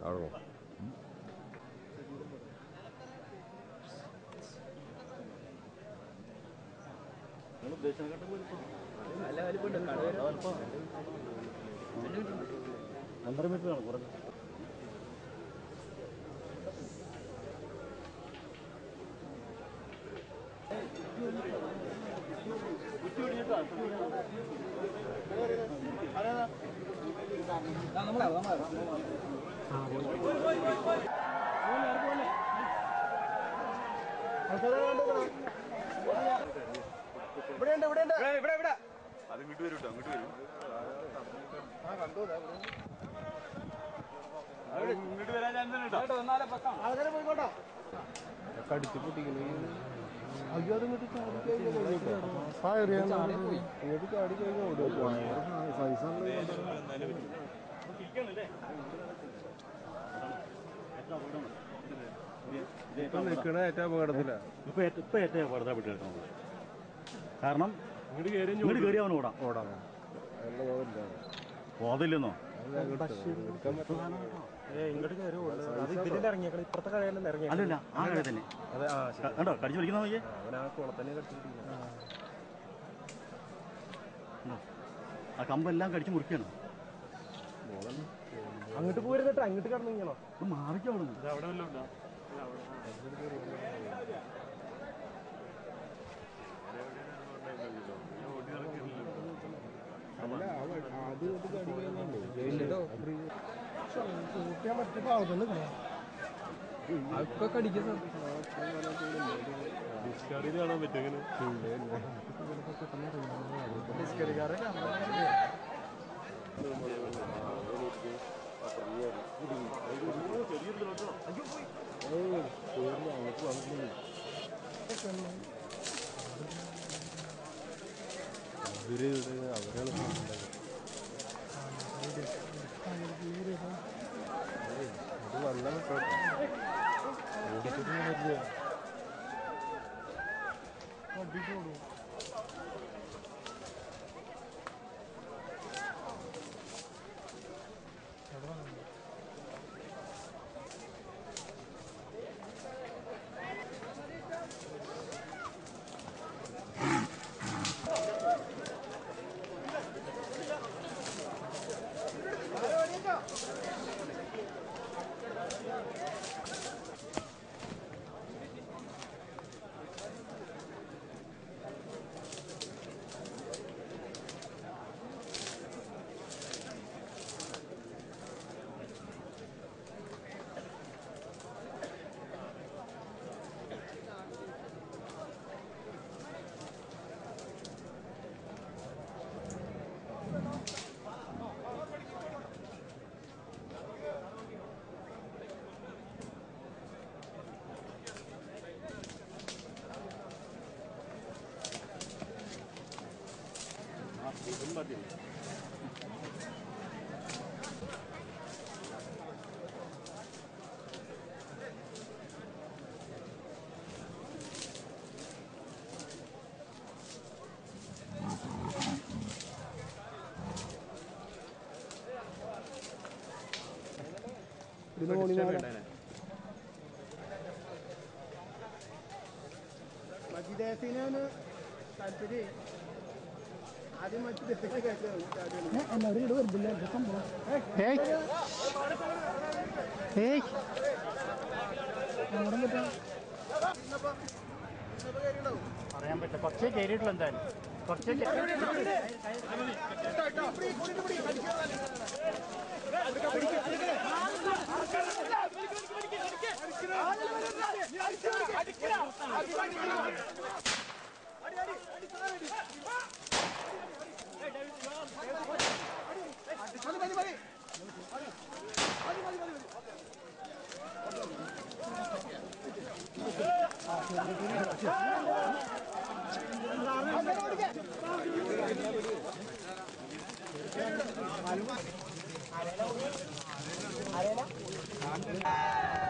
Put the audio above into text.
നോക്കാം ഒന്നര മീറ്റർ ആണ് കുറഞ്ഞു അത് ഇങ്ങോട്ട് വരും കേട്ടോ അങ്ങോട്ട് വരും ഇങ്ങോട്ട് വരാൻ ചാൻസ് കേട്ടോ കടിച്ച് പൊട്ടിക്കണേ നിൽക്കണ ഏറ്റവും അപകടത്തില. ഇപ്പൊ ഏറ്റ- ഇപ്പൊ ഏറ്റവും പഠിത്തപ്പെട്ട് കിടക്കുന്നത് കാരണം കയറി അവൻ ഓടാം. ഓടാം. കടയിലല്ല അല്ലല്ല ആ കട തന്നെ ആ കണ്ടോ? കടിച്ചു പിടിക്കുന്ന നോക്കിയേ? ആ കമ്പെല്ലാം കടിച്ചു മുറിക്കണം. അങ്ങോട്ട് പോരുന്നിട്ട് അങ്ങോട്ട് കടന്നിങ്ങനോ ഇത് മാറിക്കോ അവിടെ. നിന്ന് അവിടെ വല്ലതും ഉണ്ടോ? ഡിസ്കാർഡ് കാണാൻ പറ്റും എങ്ങനെ അവർ അവരാണ് അത് വന്ന ഓടിച്ചിട്ട് വരില്ല dele. Ele não olhou nada. Mas ideia não, né? tá, não. Sabe? എല്ലാവരും ഇവിടെ വരുന്നില്ല എന്താ സംഭവം പറയാൻ പറ്റില്ല കുറച്ചേ കയറിയിട്ടുള്ളൂ എന്തായാലും കുറച്ചേ ആ